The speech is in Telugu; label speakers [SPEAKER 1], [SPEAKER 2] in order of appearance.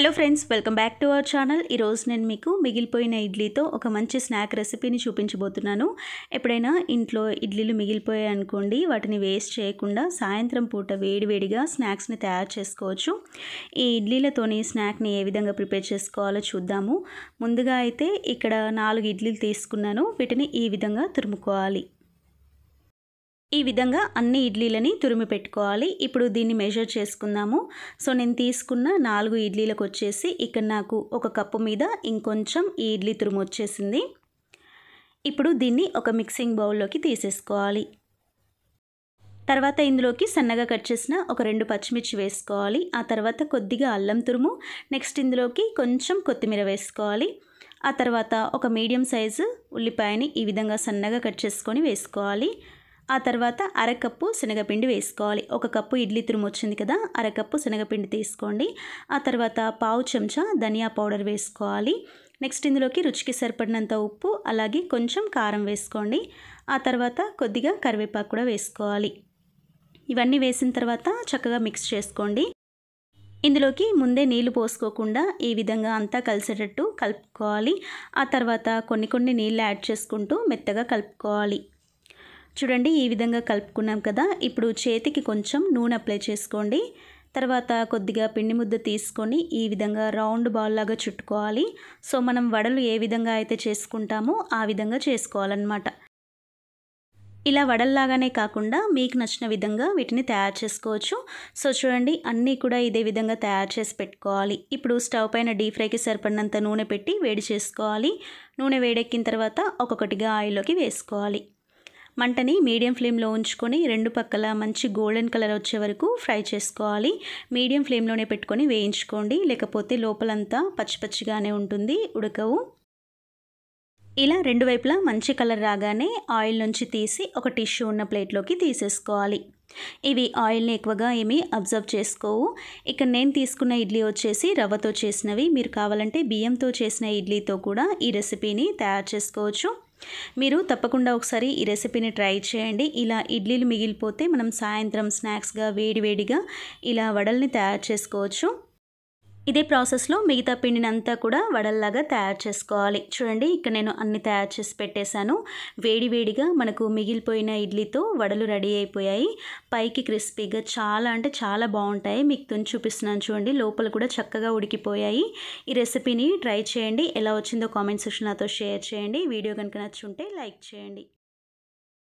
[SPEAKER 1] Hello friends welcome back to our channel ఈరోజు నేను మీకు మిగిలిపోయిన ఇడ్లీతో ఒక మంచి స్నాక్ రెసిపీని చూపించబోతున్నాను. ఎప్పుడైనా ఇంట్లో ఇడ్లీలు మిగిలిపోయాయి అనుకోండి వాటిని వేస్ట్ చేయకుండా సాయంత్రం పూట వేడివేడిగా స్నాక్స్ని తయారు చేసుకోవచ్చు. ఈ ఇడ్లీలతోని స్నాక్ని ఏ విధంగా ప్రిపేర్ చేసుకోవాలో చూద్దాము. ముందుగా అయితే ఇక్కడ నాలుగు ఇడ్లీలు తీసుకున్నాను. వీటిని ఈ విధంగా తురుముకోవాలి. ఈ విధంగా అన్ని ఇడ్లీలని తురిమి పెట్టుకోవాలి. ఇప్పుడు దీన్ని మెజర్ చేసుకుందాము. సో నేను తీసుకున్న నాలుగు ఇడ్లీలకు వచ్చేసి ఇక్కడ నాకు ఒక కప్పు మీద ఇంకొంచెం ఈ ఇడ్లీ తురుము వచ్చేసింది. ఇప్పుడు దీన్ని ఒక మిక్సింగ్ బౌల్లోకి తీసేసుకోవాలి. తర్వాత ఇందులోకి సన్నగా కట్ చేసిన ఒక రెండు పచ్చిమిర్చి వేసుకోవాలి. ఆ తర్వాత కొద్దిగా అల్లం తురుము నెక్స్ట్ ఇందులోకి కొంచెం కొత్తిమీర వేసుకోవాలి. ఆ తర్వాత ఒక మీడియం సైజు ఉల్లిపాయని ఈ విధంగా సన్నగా కట్ చేసుకొని వేసుకోవాలి. ఆ తర్వాత అరకప్పు శనగపిండి వేసుకోవాలి. ఒక కప్పు ఇడ్లీ తురుము వచ్చింది కదా అరకప్పు శనగపిండి తీసుకోండి. ఆ తర్వాత పావు చెంచా ధనియా పౌడర్ వేసుకోవాలి. నెక్స్ట్ ఇందులోకి రుచికి సరిపడినంత ఉప్పు అలాగే కొంచెం కారం వేసుకోండి. ఆ తర్వాత కొద్దిగా కరివేపాకు కూడా వేసుకోవాలి. ఇవన్నీ వేసిన తర్వాత చక్కగా మిక్స్ చేసుకోండి. ఇందులోకి ముందే నీళ్ళు పోసుకోకుండా ఈ విధంగా అంతా కలిసేటట్టు కలుపుకోవాలి. ఆ తర్వాత కొన్ని కొన్ని నీళ్ళు యాడ్ చేసుకుంటూ మెత్తగా కలుపుకోవాలి. చూడండి ఈ విధంగా కలుపుకున్నాం కదా. ఇప్పుడు చేతికి కొంచెం నూనె అప్లై చేసుకోండి. తర్వాత కొద్దిగా పిండి ముద్ద తీసుకొని ఈ విధంగా రౌండ్ బాల్ లాగా చుట్టుకోవాలి. సో మనం వడలు ఏ విధంగా అయితే చేసుకుంటామో ఆ విధంగా చేసుకోవాలన్నమాట. ఇలా వడల్లాగానే కాకుండా మీకు నచ్చిన విధంగా వీటిని తయారు చేసుకోవచ్చు. సో చూడండి అన్నీ కూడా ఇదే విధంగా తయారు చేసి పెట్టుకోవాలి. ఇప్పుడు స్టవ్ పైన డీప్ ఫ్రైకి సరిపడినంత నూనె పెట్టి వేడి చేసుకోవాలి. నూనె వేడెక్కిన తర్వాత ఒక్కొక్కటిగా ఆయిల్లోకి వేసుకోవాలి. మంటని మీడియం ఫ్లేమ్లో ఉంచుకొని రెండు పక్కల మంచి గోల్డెన్ కలర్ వచ్చే వరకు ఫ్రై చేసుకోవాలి. మీడియం ఫ్లేమ్లోనే పెట్టుకొని వేయించుకోండి. లేకపోతే లోపలంతా పచ్చి పచ్చిగానే ఉంటుంది ఉడకవు. ఇలా రెండు వైపులా మంచి కలర్ రాగానే ఆయిల్ నుంచి తీసి ఒక టిష్యూ ఉన్న ప్లేట్లోకి తీసేసుకోవాలి. ఇవి ఆయిల్ని ఎక్కువగా ఏమీ అబ్జర్వ్ చేసుకోవు. ఇక నేను తీసుకున్న ఇడ్లీ వచ్చేసి రవ్వతో చేసినవి. మీరు కావాలంటే బియ్యంతో చేసిన ఇడ్లీతో కూడా ఈ రెసిపీని తయారు చేసుకోవచ్చు. మీరు తప్పకుండా ఒకసారి ఈ రెసిపీని ట్రై చేయండి. ఇలా ఇడ్లీలు మిగిలిపోతే మనం సాయంత్రం స్నాక్స్గా వేడివేడిగా ఇలా వడల్ని తయారు చేసుకోవచ్చు. ఇదే ప్రాసెస్లో మిగతా పిండినంతా కూడా వడల్లాగా తయారు చేసుకోవాలి. చూడండి ఇక్కడ నేను అన్ని తయారు చేసి పెట్టేశాను. వేడివేడిగా మనకు మిగిలిపోయిన ఇడ్లీతో వడలు రెడీ అయిపోయాయి. పైకి క్రిస్పీగా చాలా అంటే చాలా బాగుంటాయి. మీకు తుంచి చూపిస్తున్నాను చూడండి లోపల కూడా చక్కగా ఉడికిపోయాయి. ఈ రెసిపీని ట్రై చేయండి. ఎలా వచ్చిందో కామెంట్ సెక్షన్ నాతో షేర్ చేయండి. వీడియో కనుక నచ్చుంటే లైక్ చేయండి.